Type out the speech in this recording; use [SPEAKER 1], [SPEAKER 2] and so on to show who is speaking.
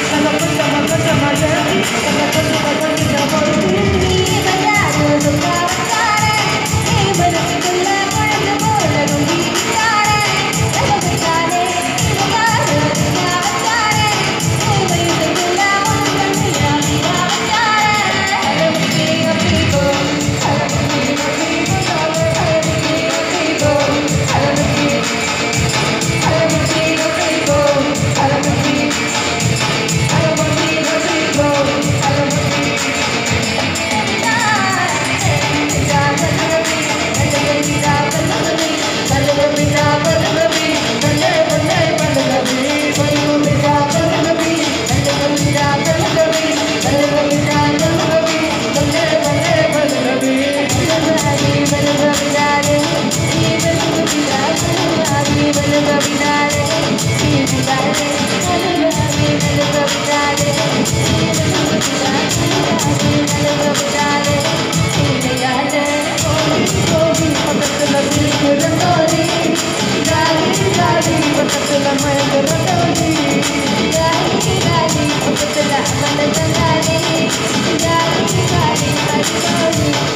[SPEAKER 1] Thank you.
[SPEAKER 2] जाने जाने जाने जाने